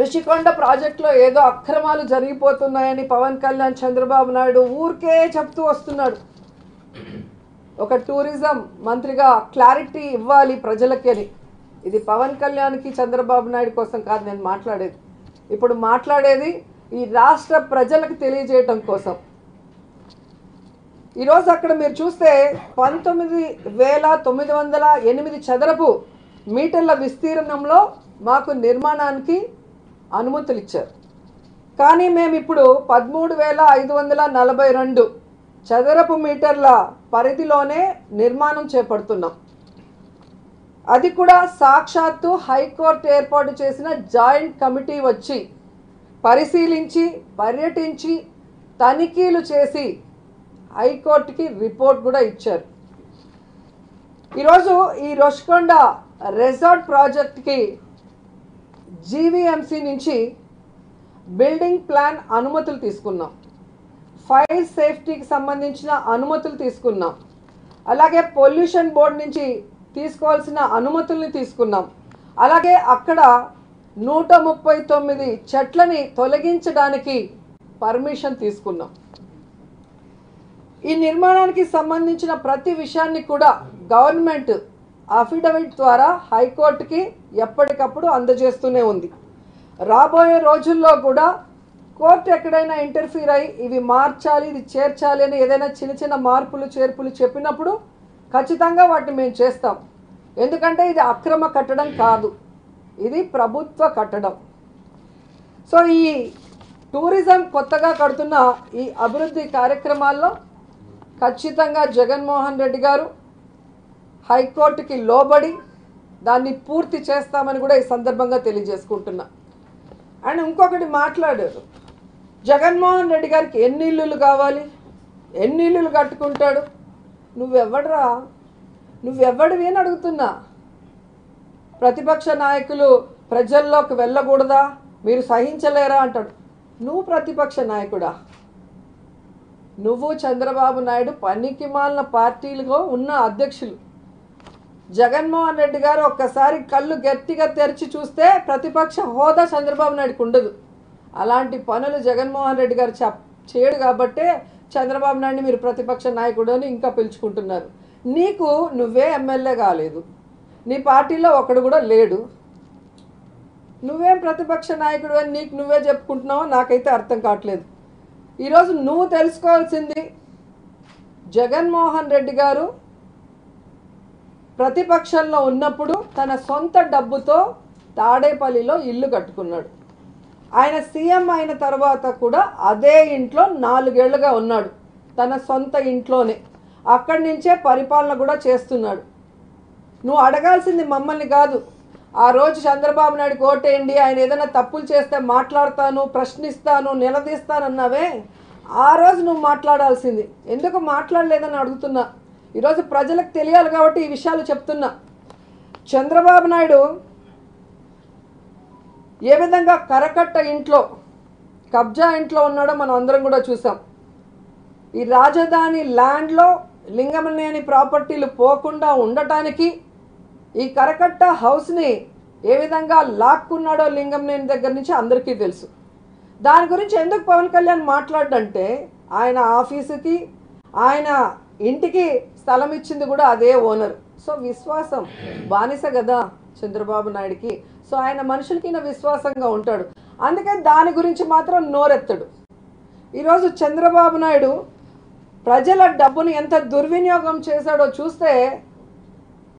రిషికొండ ప్రాజెక్టులో ఏదో అక్రమాలు జరిగిపోతున్నాయని పవన్ కళ్యాణ్ చంద్రబాబు నాయుడు ఊరికే చెప్తూ వస్తున్నాడు. ఒక టూరిజం మంత్రిగా క్లారిటీ ఇవ్వాలి ప్రజలకి అని ఇది పవన్ కళ్యాణ్కి చంద్రబాబు నాయుడు కోసం కాదు నేను మాట్లాడేది. ఇప్పుడు మాట్లాడేది ఈ రాష్ట్ర ప్రజలకు తెలియజేయటం కోసం. ఈరోజు అక్కడ మీరు చూస్తే పంతొమ్మిది వేల తొమ్మిది వందల ఎనిమిది చదరపు మీటర్ల విస్తీర్ణంలో మాకు నిర్మాణానికి అనుమతులు ఇచ్చారు కానీ మేము ఇప్పుడు పదమూడు వేల ఐదు వందల నలభై రెండు చదరపు మీటర్ల పరిధిలోనే నిర్మాణం చేపడుతున్నాం. అది కూడా సాక్షాత్తు హైకోర్టు ఏర్పాటు చేసిన జాయింట్ కమిటీ వచ్చి పరిశీలించి పర్యటించి తనిఖీలు చేసి హైకోర్టుకి రిపోర్ట్ కూడా ఇచ్చారు. ఈరోజు ఈ రొష్కొండ రెసార్ట్ ప్రాజెక్ట్కి జీవీఎంసీ నుంచి బిల్డింగ్ ప్లాన్ అనుమతులు తీసుకున్నాం. ఫైర్ సేఫ్టీకి సంబంధించిన అనుమతులు తీసుకున్నాం. అలాగే పొల్యూషన్ బోర్డు నుంచి తీసుకోవాల్సిన అనుమతుల్ని తీసుకున్నాం. అలాగే అక్కడ నూట ముప్పై తొమ్మిది చెట్లని తొలగించడానికి పర్మిషన్ తీసుకున్నాం. ఈ నిర్మాణానికి సంబంధించిన ప్రతి విషయాన్ని కూడా గవర్నమెంట్ అఫిడవిట్ ద్వారా హైకోర్టుకి ఎప్పటికప్పుడు అందజేస్తూనే ఉంది. రాబోయే రోజుల్లో కూడా కోర్టు ఎక్కడైనా ఇంటర్ఫీర్ అయ్యి ఇవి మార్చాలి ఇది చేర్చాలి అని ఏదైనా చిన్న చిన్న మార్పులు చేర్పులు చెప్పినప్పుడు ఖచ్చితంగా వాటిని మేము చేస్తాం. ఎందుకంటే ఇది అక్రమ కట్టడం కాదు. ఇది ప్రభుత్వ కట్టడం. సో ఈ టూరిజం కొత్తగా కడుతున్న ఈ అభివృద్ధి కార్యక్రమాల్లో ఖచ్చితంగా జగన్మోహన్ రెడ్డి గారు హైకోర్టుకి లోబడి దాన్ని పూర్తి చేస్తామని కూడా ఈ సందర్భంగా తెలియజేసుకుంటున్నా. అండ్ ఇంకొకటి మాట్లాడారు. జగన్మోహన్ రెడ్డి గారికి ఎన్ని ఇల్లులు కావాలి? ఎన్ని ఇల్లులు కట్టుకుంటాడు? నువ్వెవడరా? నువ్వెవ్వడివి అని అడుగుతున్నా. ప్రతిపక్ష నాయకులు ప్రజల్లోకి వెళ్ళకూడదా? మీరు సహించలేరా అంటాడు. నువ్వు ప్రతిపక్ష నాయకుడా? నువ్వు చంద్రబాబు నాయుడు పనికి మాలిన పార్టీలుగా ఉన్న అధ్యక్షులు. జగన్మోహన్ రెడ్డి గారు ఒక్కసారి కళ్ళు గట్టిగా తెరిచి చూస్తే ప్రతిపక్ష హోదా చంద్రబాబు నాయుడుకు ఉండదు. అలాంటి పనులు జగన్మోహన్ రెడ్డి గారు చెప్ చేయడు కాబట్టే చంద్రబాబు నాయుడిని మీరు ప్రతిపక్ష నాయకుడు అని ఇంకా పిలుచుకుంటున్నారు. నీకు నువ్వే ఎమ్మెల్యే కాలేదు. నీ పార్టీలో ఒకడు కూడా లేడు. నువ్వేం ప్రతిపక్ష నాయకుడు అని నీకు నువ్వే చెప్పుకుంటున్నావో నాకైతే అర్థం కావట్లేదు. ఈరోజు నువ్వు తెలుసుకోవాల్సింది జగన్మోహన్ రెడ్డి గారు ప్రతిపక్షంలో ఉన్నప్పుడు తన సొంత డబ్బుతో తాడేపల్లిలో ఇల్లు కట్టుకున్నాడు. ఆయన సీఎం అయిన తర్వాత కూడా అదే ఇంట్లో నాలుగేళ్ళుగా ఉన్నాడు. తన సొంత ఇంట్లోనే. అక్కడి నుంచే పరిపాలన కూడా చేస్తున్నాడు. నువ్వు అడగాల్సింది మమ్మల్ని కాదు. ఆ రోజు చంద్రబాబు నాయుడు కోటేయండి ఆయన ఏదైనా తప్పులు చేస్తే మాట్లాడతాను ప్రశ్నిస్తాను నిలదీస్తానన్నావే? ఆ రోజు నువ్వు మాట్లాడాల్సింది. ఎందుకు మాట్లాడలేదని అడుగుతున్నా? ఈరోజు ప్రజలకు తెలియాలి కాబట్టి ఈ విషయాలు చెప్తున్నా. చంద్రబాబు నాయుడు ఏ విధంగా కరకట్ట ఇంట్లో కబ్జా ఇంట్లో ఉన్నాడో మనం అందరం కూడా చూసాం. ఈ రాజధాని ల్యాండ్లో లింగమనేని ప్రాపర్టీలు పోకుండా ఉండటానికి ఈ కరకట్ట హౌస్ని ఏ విధంగా లాక్కున్నాడో లింగంనేని దగ్గర నుంచి అందరికీ తెలుసు. దాని గురించి ఎందుకు పవన్ కళ్యాణ్ మాట్లాడంటే ఆయన ఆఫీసుకి ఆయన ఇంటికి స్థలం ఇచ్చింది కూడా అదే ఓనర్. సో విశ్వాసం. బానిస కదా చంద్రబాబు నాయుడికి. సో ఆయన మనుషులకి విశ్వాసంగా ఉంటాడు. అందుకని దాని గురించి మాత్రం నోరెత్తడు. ఈరోజు చంద్రబాబు నాయుడు ప్రజల డబ్బును ఎంత దుర్వినియోగం చేశాడో చూస్తే